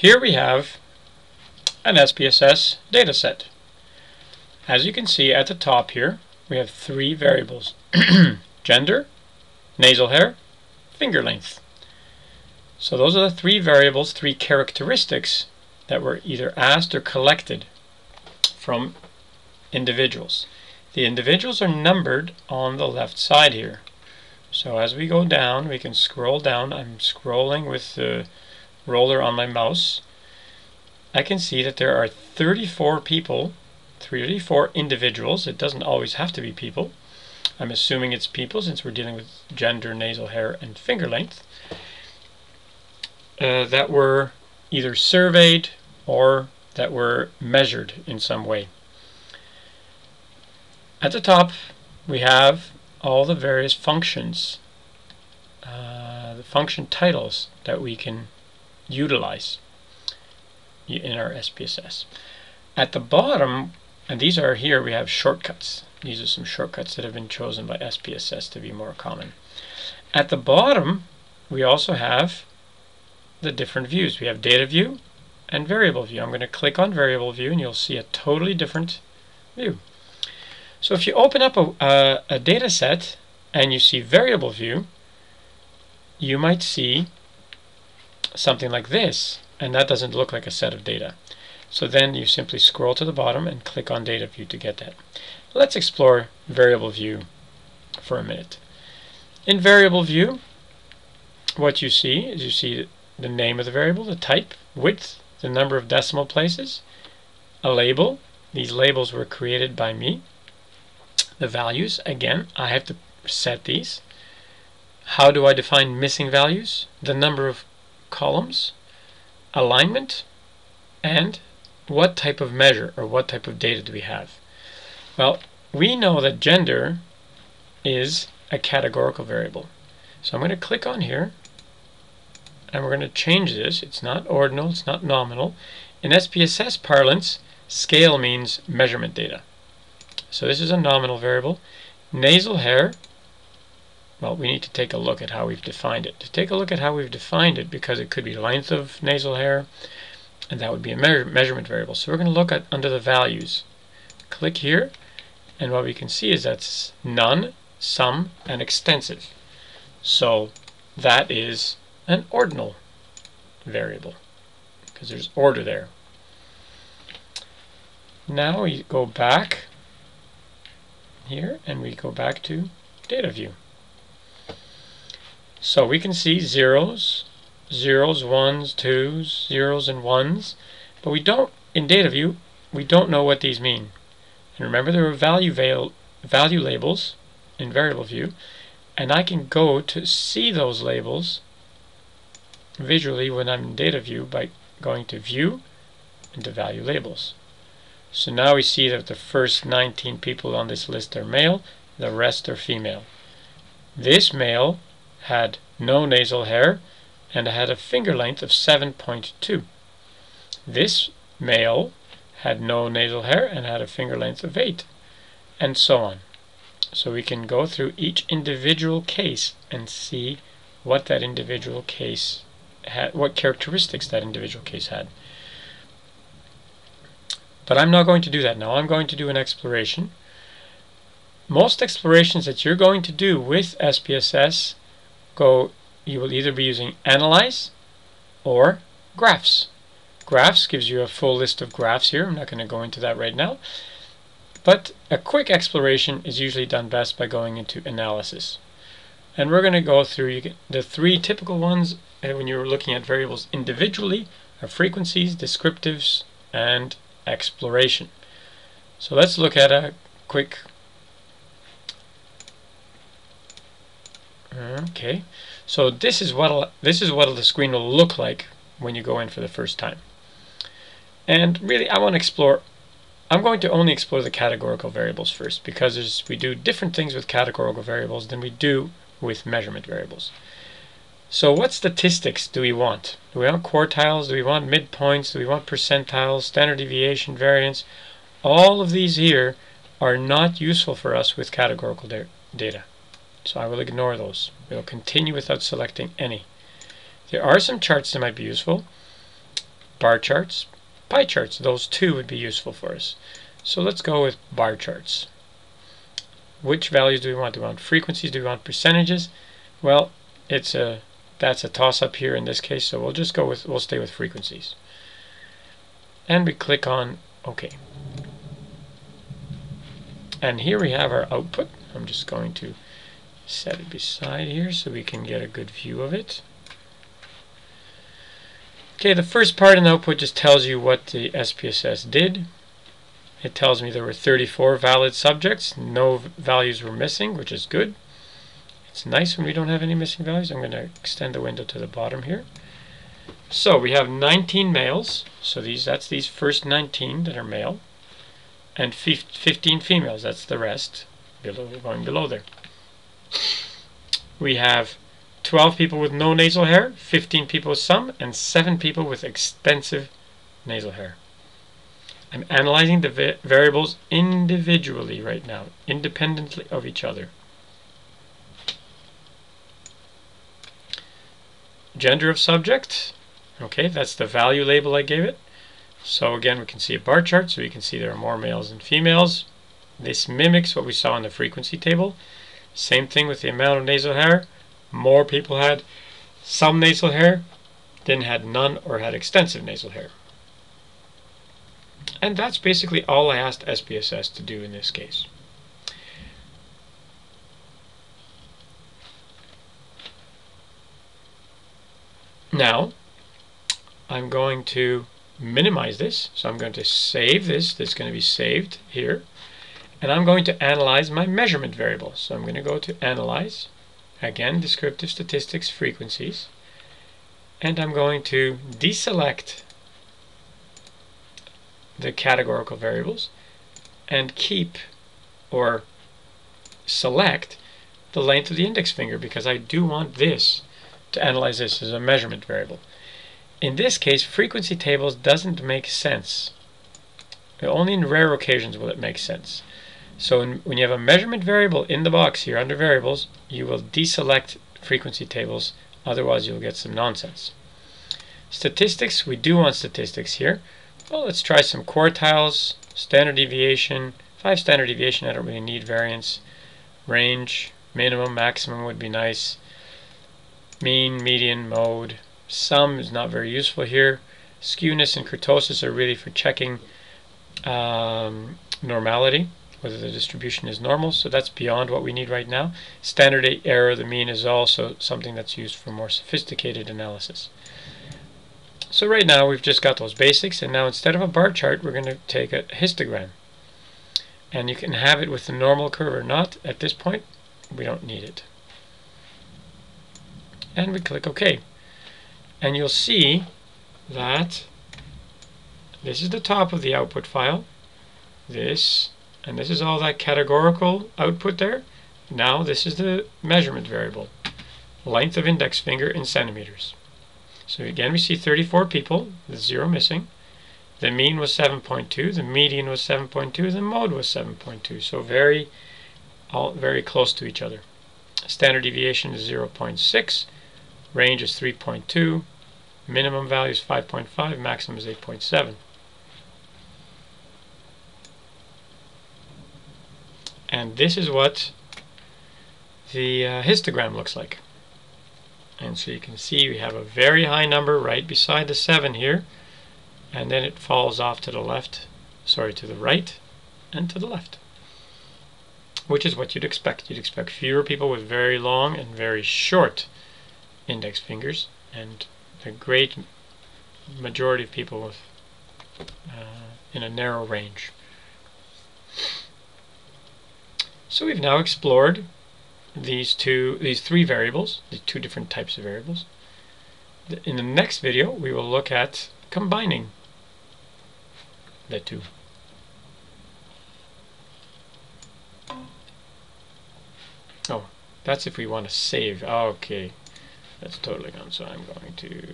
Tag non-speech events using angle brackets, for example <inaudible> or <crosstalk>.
Here we have an SPSS dataset. As you can see at the top here, we have three variables. <clears throat> Gender, nasal hair, finger length. So those are the three variables, three characteristics that were either asked or collected from individuals. The individuals are numbered on the left side here. So as we go down, we can scroll down. I'm scrolling with the roller on my mouse. I can see that there are 34 people, 34 individuals. It doesn't always have to be people. I'm assuming it's people since we're dealing with gender, nasal hair, and finger length. Uh, that were either surveyed or that were measured in some way. At the top, we have all the various functions, uh, the function titles that we can utilize in our SPSS. At the bottom, and these are here, we have shortcuts. These are some shortcuts that have been chosen by SPSS to be more common. At the bottom, we also have the different views. We have data view and variable view. I'm going to click on variable view and you'll see a totally different view. So if you open up a, a, a data set and you see variable view, you might see something like this, and that doesn't look like a set of data. So then you simply scroll to the bottom and click on data view to get that. Let's explore variable view for a minute. In variable view, what you see is you see the name of the variable, the type, width, the number of decimal places, a label. These labels were created by me the values. Again, I have to set these. How do I define missing values? The number of columns, alignment, and what type of measure or what type of data do we have? Well, we know that gender is a categorical variable. So I'm going to click on here and we're going to change this. It's not ordinal, it's not nominal. In SPSS parlance, scale means measurement data. So this is a nominal variable. Nasal hair, well, we need to take a look at how we've defined it. To take a look at how we've defined it, because it could be length of nasal hair, and that would be a measure measurement variable. So we're going to look at under the values. Click here, and what we can see is that's none, some, and extensive. So that is an ordinal variable, because there's order there. Now we go back here and we go back to data view. So we can see zeros, zeros, ones, twos, zeros, and ones, but we don't, in data view, we don't know what these mean. And remember there are value, value labels in variable view, and I can go to see those labels visually when I'm in data view by going to view and to value labels. So now we see that the first 19 people on this list are male, the rest are female. This male had no nasal hair and had a finger length of 7.2. This male had no nasal hair and had a finger length of 8, and so on. So we can go through each individual case and see what that individual case had, what characteristics that individual case had. But I'm not going to do that now. I'm going to do an exploration. Most explorations that you're going to do with SPSS go, you will either be using Analyze or Graphs. Graphs gives you a full list of graphs here. I'm not going to go into that right now. But a quick exploration is usually done best by going into Analysis. And we're going to go through the three typical ones uh, when you're looking at variables individually are frequencies, descriptives, and exploration. So let's look at a quick Mm-hmm. okay so this is what this is what the screen will look like when you go in for the first time and really I want to explore I'm going to only explore the categorical variables first because we do different things with categorical variables than we do with measurement variables so what statistics do we want? Do we want quartiles? Do we want midpoints? Do we want percentiles, standard deviation, variance? All of these here are not useful for us with categorical data. So I will ignore those. We'll continue without selecting any. There are some charts that might be useful. bar charts, pie charts. Those two would be useful for us. So let's go with bar charts. Which values do we want? Do we want frequencies? Do we want percentages? Well, it's a that's a toss-up here in this case, so we'll just go with we'll stay with frequencies. And we click on OK. And here we have our output. I'm just going to set it beside here so we can get a good view of it. Okay, the first part in the output just tells you what the SPSS did. It tells me there were 34 valid subjects, no values were missing, which is good. It's nice when we don't have any missing values. I'm going to extend the window to the bottom here. So we have 19 males, so these that's these first 19 that are male, and 15 females, that's the rest, below going below there. We have 12 people with no nasal hair, 15 people with some, and 7 people with extensive nasal hair. I'm analyzing the va variables individually right now, independently of each other. Gender of subject, okay, that's the value label I gave it. So again, we can see a bar chart, so we can see there are more males than females. This mimics what we saw in the frequency table. Same thing with the amount of nasal hair. More people had some nasal hair than had none or had extensive nasal hair. And that's basically all I asked SPSS to do in this case. Now, I'm going to minimize this. So I'm going to save this. This is going to be saved here. And I'm going to analyze my measurement variable. So I'm going to go to Analyze. Again, Descriptive Statistics Frequencies. And I'm going to deselect the categorical variables and keep or select the length of the index finger because I do want this to analyze this as a measurement variable. In this case, frequency tables doesn't make sense. Only in rare occasions will it make sense. So when you have a measurement variable in the box here under variables, you will deselect frequency tables, otherwise you'll get some nonsense. Statistics, we do want statistics here. Well, let's try some quartiles, standard deviation, 5 standard deviation, I don't really need variance, range, minimum, maximum would be nice, mean, median, mode, sum is not very useful here, skewness and kurtosis are really for checking um, normality, whether the distribution is normal, so that's beyond what we need right now. Standard error, the mean, is also something that's used for more sophisticated analysis. So right now we've just got those basics and now instead of a bar chart we're going to take a histogram. And you can have it with the normal curve or not. At this point we don't need it. And we click OK. And you'll see that this is the top of the output file. This and this is all that categorical output there. Now this is the measurement variable. Length of index finger in centimeters. So again, we see 34 people, zero missing. The mean was 7.2, the median was 7.2, the mode was 7.2. So very, all very close to each other. Standard deviation is 0.6, range is 3.2, minimum value is 5.5, maximum is 8.7. And this is what the uh, histogram looks like. And so you can see we have a very high number right beside the 7 here. And then it falls off to the left, sorry, to the right and to the left. Which is what you'd expect. You'd expect fewer people with very long and very short index fingers. And a great majority of people with uh, in a narrow range. So we've now explored these two, these three variables, the two different types of variables. In the next video, we will look at combining the two. Oh, that's if we want to save. Okay, that's totally gone. So I'm going to